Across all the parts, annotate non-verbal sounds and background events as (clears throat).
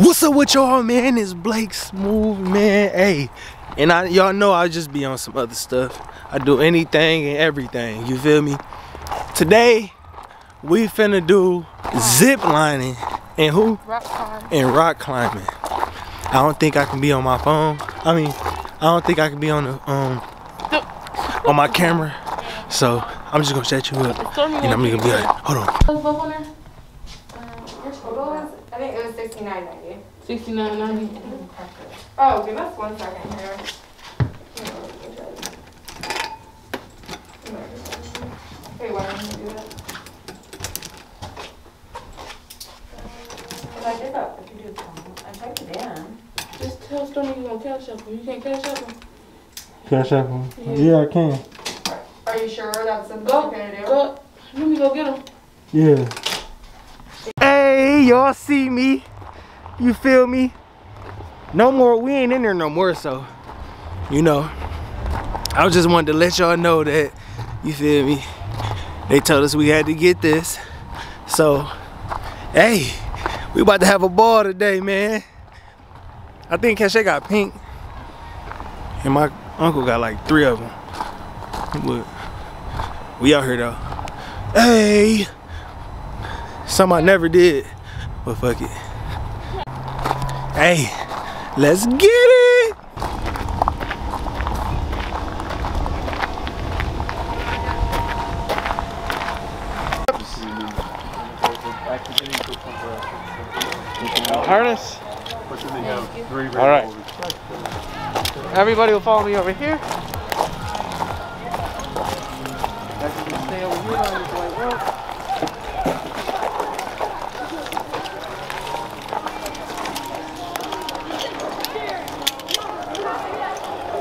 What's up with y'all, man? It's Blake Smoove, man. Hey, and I y'all know I just be on some other stuff. I do anything and everything. You feel me? Today, we finna do zip lining and who? Rock climb. And rock climbing. I don't think I can be on my phone. I mean, I don't think I can be on the um on my camera. So I'm just gonna set you up. And I'm gonna be like, hold on. What's up on there? I think it was sixty-nine ninety. Sixty-nine ninety. Oh, give us one second here. Wait, why don't you do that? If I did that, if you do, I typed it in. Just tell Stormy you gonna cash up. You can't cash up him. Cash app him? Yeah, I can. Are you sure that's something Go, you're gonna do? go. Let me go get him. Yeah. Y'all see me? You feel me? No more, we ain't in there no more, so, you know. I just wanted to let y'all know that, you feel me? They told us we had to get this. So, hey, we about to have a ball today, man. I think Kesha got pink. And my uncle got like three of them. But we out here though. Hey! Something I never did, but fuck it. Hey, let's get it! Harness. All right. Everybody will follow me over here. Stay over here on this white rope.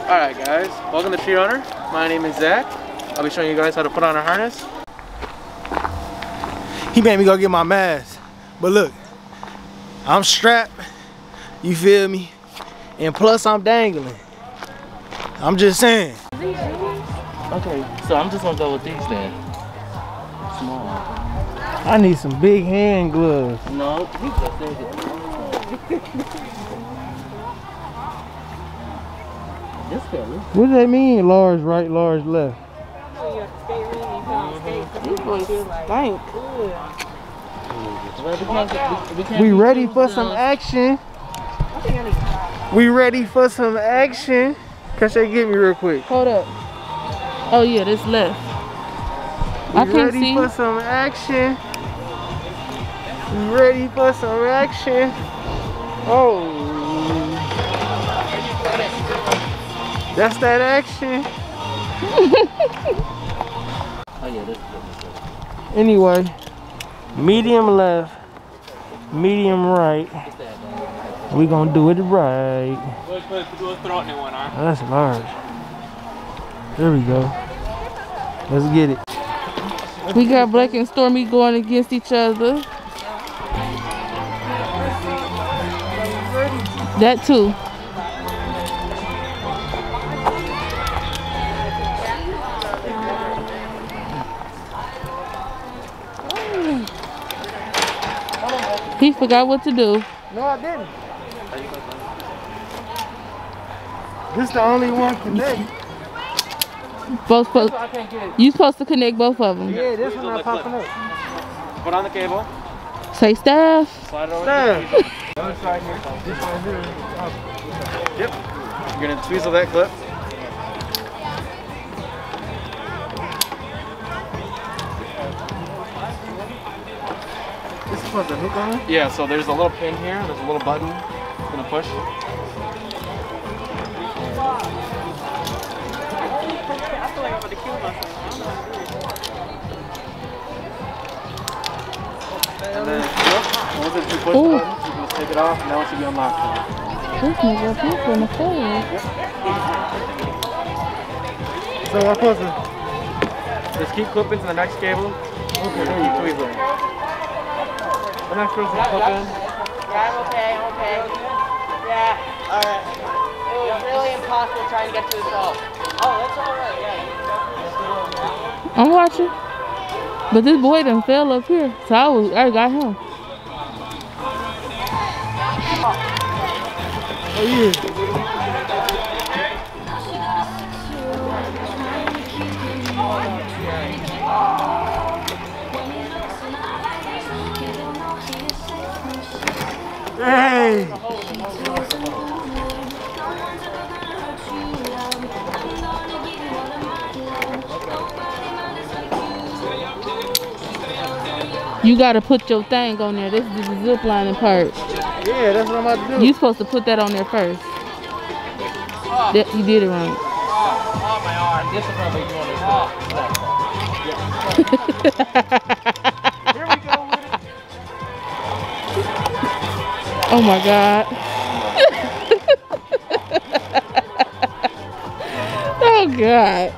All right, guys. Welcome to Tree Runner. My name is Zach. I'll be showing you guys how to put on a harness. He made me go get my mask. But look, I'm strapped, you feel me? And plus I'm dangling. I'm just saying. Okay, so I'm just gonna go with these then. Small. I need some big hand gloves. No, he just said it. This fella. What does that mean? Large right, large left. These boys stink. We can't- we- we can't We be ready for some action. We ready for some action. Catch that get me real quick. Hold up. Oh yeah, this left. We I can't ready see. for some action. We ready for some action. Oh. That's that action. Anyway, medium left, medium right. We gonna do it right. That's large. There we go. Let's get it. We got Black and Stormy going against each other. That too. He forgot what to do. No, I didn't. This the only one connect. Both supposed, I can't get it. you supposed to connect both of them. Yeah, this one not popping up. Put on the cable. Say staff. Slide it over. Damn. Other side here. This here. Yep. You're gonna tweezle that clip. Supposed to hook on? Yeah. So there's a little pin here. There's a little button. It's gonna push. And then, yep, once it's you push the button, you can just take it off, and now it should be unlocked. This nigga up in the face. So I'm supposed to. Just keep clipping to the next cable. Okay. And then you tweeze it. The next person clip in. Yeah, I'm okay, I'm okay. Yeah, alright. It was really impossible trying to get to this all. Oh, that's alright, yeah. I'm watching. But this boy done fell up here. So I was I got him. Oh yeah. Hey. You gotta put your thing on there. This is the zip lining part. Yeah, that's what I'm about to do. You supposed to put that on there first. Ah. That, you did it wrong. Oh my arm. This is probably you want Here Oh my god. (laughs) oh god.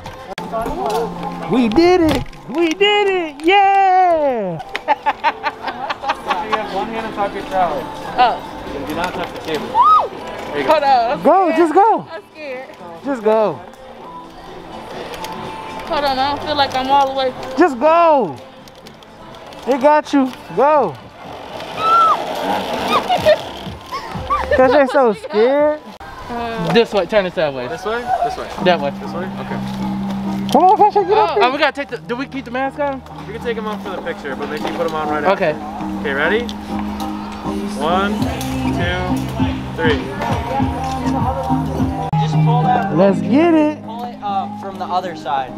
We did it. We did it. Yeah. You have one hand on top of your trowel. Oh, do not touch the cable. hold on. Go. Just go. I'm scared. Just go. Hold on, I don't feel like I'm all the way. Just go. It got you. Go. Cause they're so scared. This way. Turn it that way. This way? This way. That way. This way? Okay. Come on, Kesha, get up Oh, we gotta take the. Do we keep the mask on? You can take them off for the picture, but make sure you put them on right after. Okay. Okay, ready? One, two, three. Just pull that, Let's get it. pull it uh, from the other side.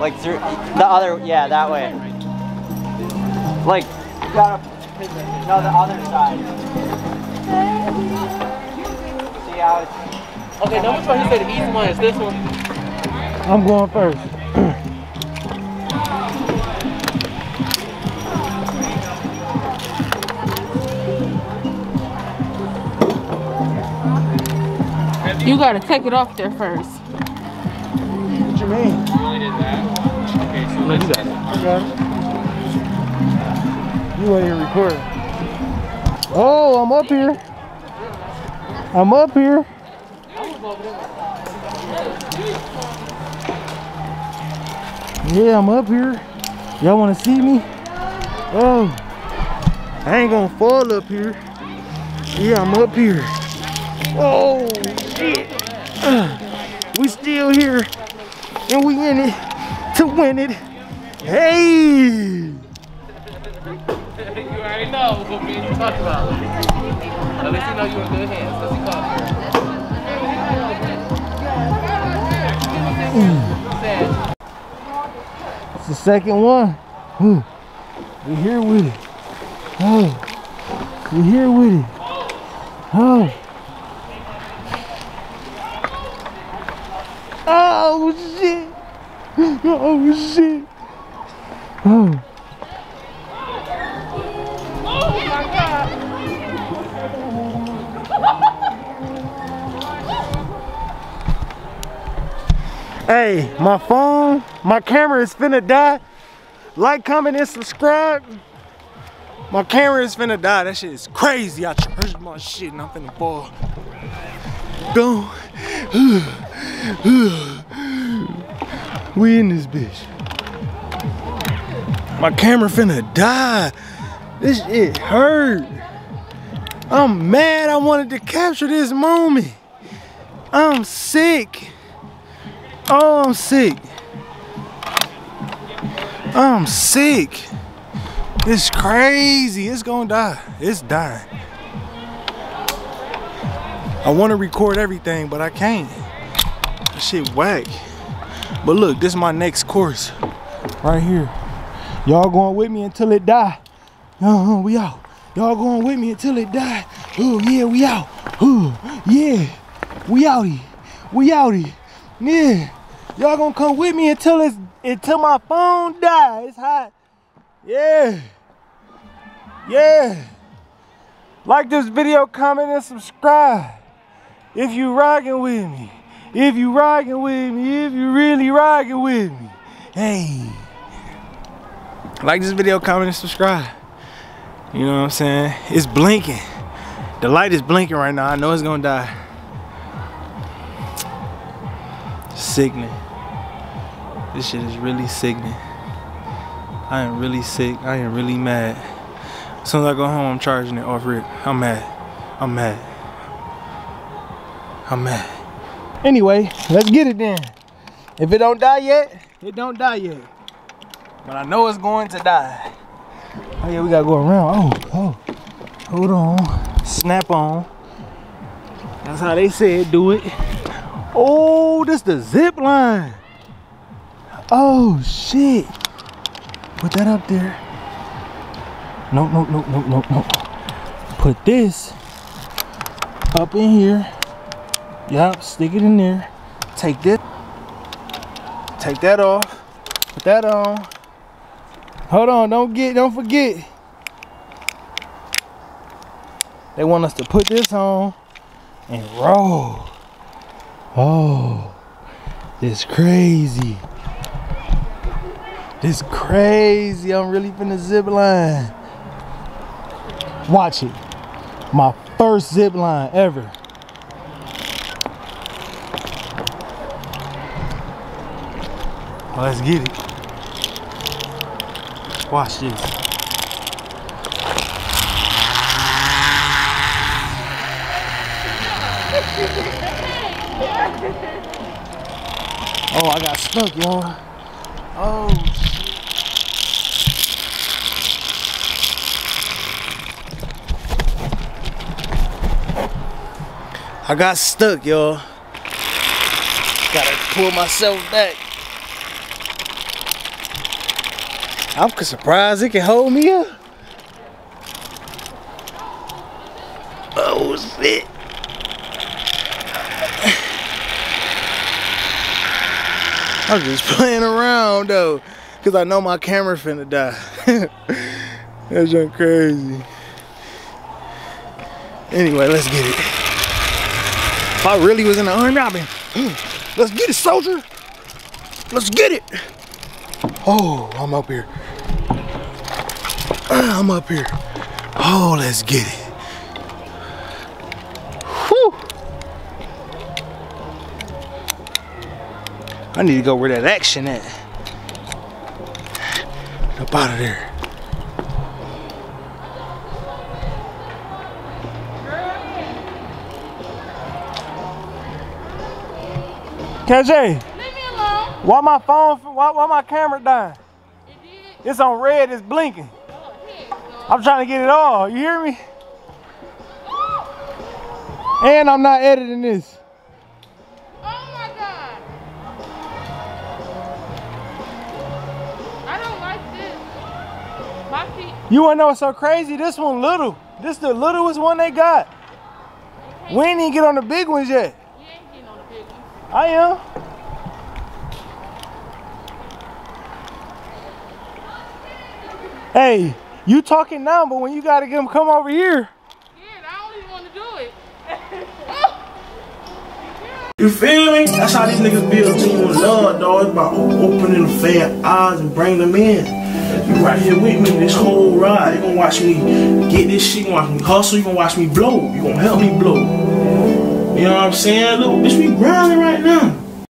Like through the other, yeah, that way. Like, you gotta, no, the other side. See Okay, now which one? He said the easy one is this one. I'm going first. You gotta take it off there first. What you mean? No, you got it. I got it. You ain't here recording. Oh, I'm up here. I'm up here. Yeah, I'm up here. Y'all wanna see me? Oh, I ain't gonna fall up here. Yeah, I'm up here. Oh, shit. (clears throat) We still here, and we in it to win it. Hey! (laughs) you already know what you talked about. At least you know you're in good hands you. It's the second one. Whew. We here with it. Oh, We're here with it. Oh. Oh shit. (laughs) Oh shit. Oh. Hey, my phone, my camera is finna die. Like, comment, and subscribe. My camera is finna die. That shit is crazy. I charged my shit and I'm finna fall. Go. we in this bitch. My camera finna die. This shit hurt. I'm mad I wanted to capture this moment. I'm sick. Oh, I'm sick. I'm sick. It's crazy. It's gonna die. It's dying. I want to record everything, but I can't. That shit whack. But look, this is my next course. Right here. Y'all going with me until it die. Uh-huh, we out. Y'all going with me until it die. Oh, yeah, we out. Oh, yeah. We outie. We outie. Yeah. Y'all gonna come with me until it's until my phone dies. It's hot. Yeah. Yeah. Like this video, comment, and subscribe. If you rocking with me. If you rocking with me. If you really rocking with me. Hey. Like this video, comment, and subscribe. You know what I'm saying? It's blinking. The light is blinking right now. I know it's gonna die. Sickening. This shit is really sickening. I am really sick. I am really mad. As soon as I go home, I'm charging it off rip. I'm mad. I'm mad. I'm mad. Anyway, let's get it then. If it don't die yet, it don't die yet. But I know it's going to die. Oh yeah, we gotta go around. Oh, oh. Hold on. Snap on. That's how they said do it. Oh, this the zip line. Oh shit. Put that up there. No, no, no, no, no, no. Put this up in here. Yep, stick it in there. Take this. Take that off. Put that on. Hold on, don't get, don't forget. They want us to put this on and roll. Oh, this crazy. This crazy. I'm really finna zip line. Watch it. My first zip line ever. Let's get it. Watch this. Oh, I got stuck, y'all. Oh, I got stuck, y'all. Gotta pull myself back. I'm surprised it can hold me up. Oh shit. I'm just playing around though. Cause I know my camera finna die. (laughs) That's just crazy. Anyway, let's get it. If I really was in the army, I'd been, mm, let's get it, soldier. Let's get it. Oh, I'm up here. Uh, I'm up here. Oh, let's get it. Whew. I need to go where that action at. Up out of there. KJ, Leave me alone. why my phone, why, why my camera dying? Did? It's on red, it's blinking. Oh. I'm trying to get it all, you hear me? And I'm not editing this. Oh my God. I don't like this. My feet. You wanna know what's so crazy? This one little. This the littlest one they got. We ain't even get on the big ones yet. You ain't getting on the big one. I am. Hey, you talking now, but when you gotta get them come over here. Yeah, I don't even want to do it. (laughs) You feel me? That's how these niggas build a team of love, dog. It's about opening the fan eyes and bring them in. You right here with me this whole ride. You gonna watch me get this shit. You gonna watch me hustle. You gonna watch me blow. You gonna help me blow. You know what I'm saying? Look, bitch, we grinding right now.